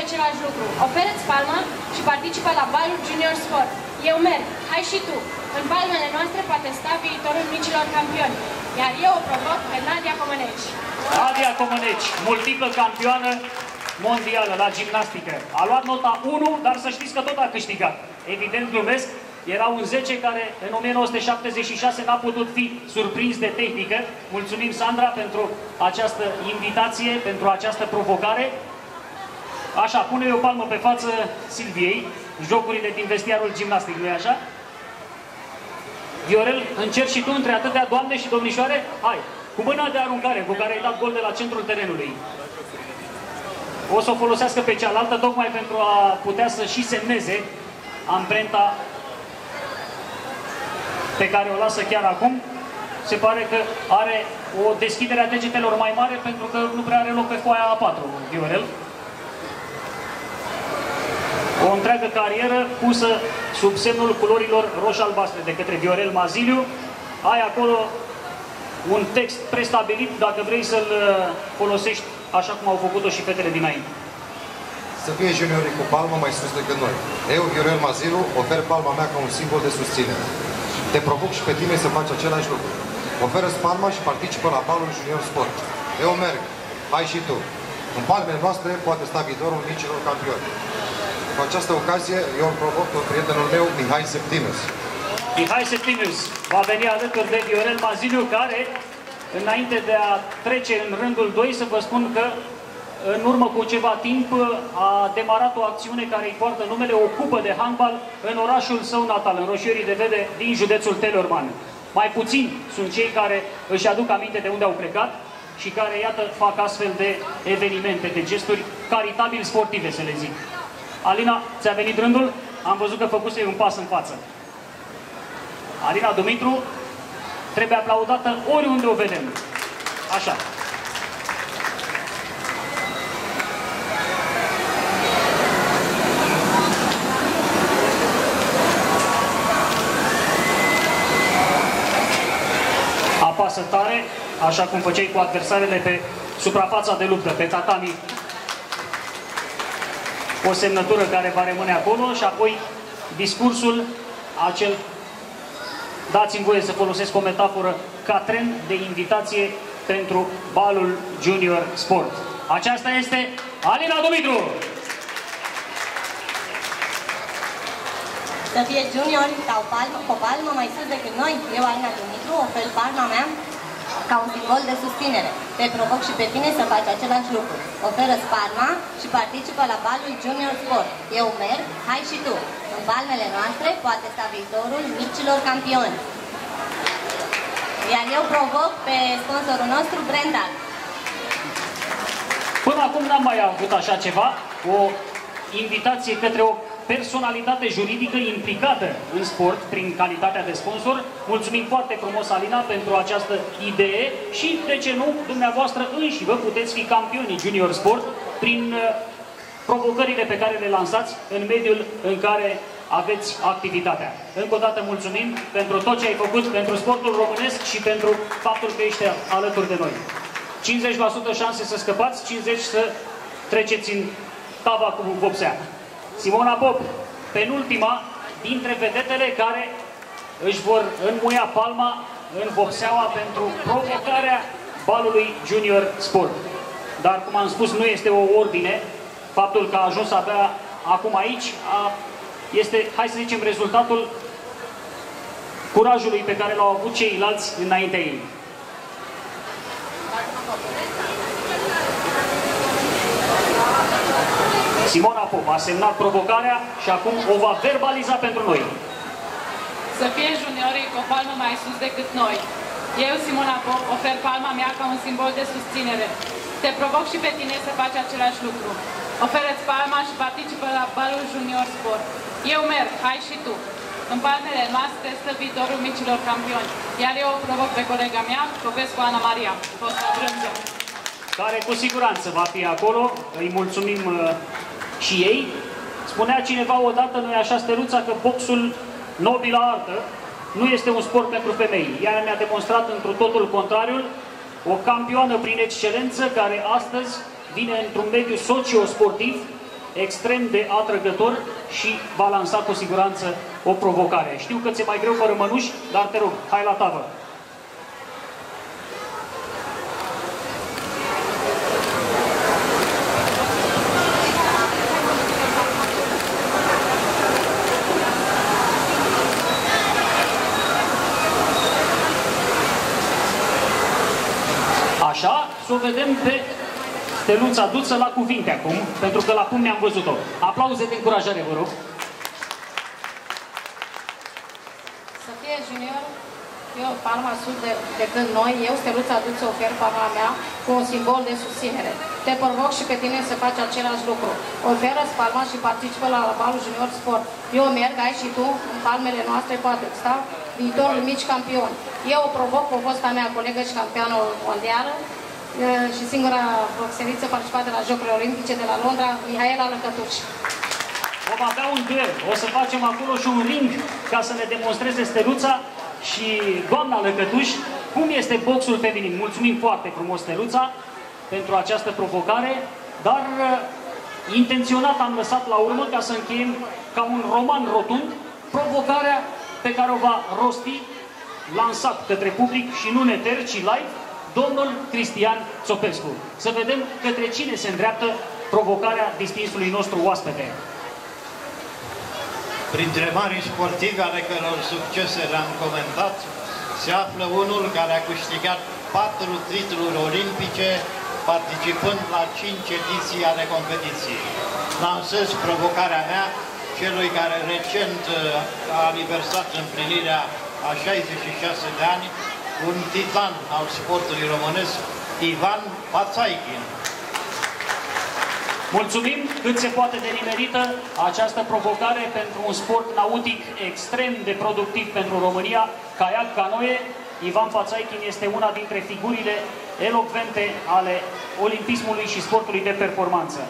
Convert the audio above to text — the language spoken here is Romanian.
face același lucru. Oferă-ți palma și participă la balul Junior Sport. Eu merg, hai și tu. În palmele noastre poate sta viitorul micilor campioni. Iar eu o provoc pe Nadia Comăneci. Nadia Comăneci, multiplă campioană mondială la gimnastică. A luat nota 1, dar să știți că tot a câștigat. Evident, glumesc, era un 10 care în 1976 n-a putut fi surprins de tehnică. Mulțumim, Sandra, pentru această invitație, pentru această provocare. Așa, pune o palmă pe față Silviei, jocurile din vestiarul gimnastic, nu așa? Viorel, încerci și tu între atâtea doamne și domnișoare? Hai, cu mâna de aruncare cu care ai dat gol de la centrul terenului. O să o folosească pe cealaltă tocmai pentru a putea să și semneze amprenta pe care o lasă chiar acum, se pare că are o deschidere a degetelor mai mare pentru că nu prea are loc pe foaia A4, Viorel. O întreagă carieră pusă sub semnul culorilor roș-albastre de către Viorel Maziliu. Ai acolo un text prestabilit dacă vrei să-l uh, folosești așa cum au făcut-o și fetele dinainte. Să fie juniorii cu palma mai sus decât noi. Eu, Viorel Mazilu, ofer palma mea ca un simbol de susținere. Te provoc și pe tine să faci același lucru. Oferă palma și participă la balul Junior Sport. Eu merg, hai și tu. În palmele noastre poate sta viitorul micilor campioni. Cu această ocazie, eu îl provoc pe prietenul meu, Mihai Septimus. Mihai Septimus va veni alături de Viorel Maziliu, care, înainte de a trece în rândul 2, să vă spun că în urmă cu ceva timp a demarat o acțiune care îi poartă numele o cupă de handbal în orașul său natal, în Roșiorii de Vede, din județul Telorman. Mai puțini sunt cei care își aduc aminte de unde au plecat și care, iată, fac astfel de evenimente, de gesturi caritabili sportive, să le zic. Alina, ți-a venit rândul? Am văzut că făcuse un pas în față. Alina Dumitru trebuie aplaudată oriunde o vedem. Așa. apasă tare, așa cum făceai cu adversarele pe suprafața de luptă, pe tatami. O semnătură care va rămâne acolo și apoi discursul acel, dați-mi voie să folosesc o metaforă, ca tren de invitație pentru balul Junior Sport. Aceasta este Alina Dumitru! Să fie junior sau palmă, cu o palmă mai sus decât noi, eu, Alina Dumitru, ofer palma mea ca un simbol de susținere. Te provoc și pe tine să faci același lucru. Oferă palma și participă la balul Junior Sport. Eu merg, hai și tu. În palmele noastre poate sta viitorul micilor campioni. Iar eu provoc pe sponsorul nostru, Brenda. Până acum n-am mai avut așa ceva, o invitație către o personalitate juridică implicată în sport prin calitatea de sponsor. Mulțumim foarte frumos, Alina, pentru această idee și, de ce nu, dumneavoastră înși vă puteți fi campionii junior sport prin uh, provocările pe care le lansați în mediul în care aveți activitatea. Încă o dată mulțumim pentru tot ce ai făcut pentru sportul românesc și pentru faptul că ești alături de noi. 50% șanse să scăpați, 50% să treceți în tava cu vopsea. Simona Pop, penultima dintre vedetele care își vor înmuia palma în vopseaua pentru provocarea balului Junior Sport. Dar, cum am spus, nu este o ordine. Faptul că a ajuns abia acum aici a, este, hai să zicem, rezultatul curajului pe care l-au avut ceilalți înaintea ei. Simona Pop a semnat provocarea și acum o va verbaliza pentru noi. Să fie juniorii cu o palmă mai sus decât noi. Eu, Simona Pop, ofer palma mea ca un simbol de susținere. Te provoc și pe tine să faci același lucru. Oferă-ți palma și participă la balul Junior Sport. Eu merg, hai și tu. În palmele noastre stă viitorul micilor campioni. Iar eu o provoc pe colega mea, Popescu Ana Maria, fosta brânză. Care cu siguranță va fi acolo. Îi mulțumim uh, și ei. Spunea cineva odată, nu așa, Steluța, că boxul nobilă artă nu este un sport pentru femei. Ea ne-a demonstrat într totul contrariul, o campioană prin excelență care astăzi vine într-un mediu socio-sportiv extrem de atrăgător și va lansa cu siguranță o provocare. Știu că ți-e mai greu fără mănuși, dar te rog, hai la tavă! Așa, să o vedem pe Steluța Duță la cuvinte acum, pentru că la cum ne-am văzut-o. Aplauze de încurajare, vă rog. Să fie junior, eu palma sus de, decât noi, eu, Steluța Duță, ofer palma mea cu un simbol de susținere. Te provoc și pe tine să faci același lucru. Oferă palma și participă la balul junior sport. Eu merg, ai și tu, în palmele noastre, poate sta viitorul mici campioni. Eu o provoc pe fosta mea colegă și campioană mondială și singura boxeriță participată la Jocurile Olimpice de la Londra, Mihaela Lăcătuș. Vom avea un duel. O să facem acolo și un ring ca să ne demonstreze Steluța și doamna Lăcătuș cum este boxul feminin. Mulțumim foarte frumos, Steluța, pentru această provocare, dar intenționat am lăsat la urmă ca să încheiem ca un roman rotund provocarea pe care o va rosti lansat către public și nu în eter, ci live, domnul Cristian Țopescu. Să vedem către cine se îndreaptă provocarea distinsului nostru oaspete. Printre mari sportivi ale căror succese le-am comentat, se află unul care a câștigat patru titluri olimpice, participând la cinci ediții ale competiției. Lansez provocarea mea celui care recent uh, a aniversat împlinirea a 66 de ani, un titan al sportului românesc, Ivan Pațaichin. Mulțumim cât se poate de nimerită această provocare pentru un sport nautic extrem de productiv pentru România, caiac canoe. Ivan Pațaichin este una dintre figurile elocvente ale olimpismului și sportului de performanță.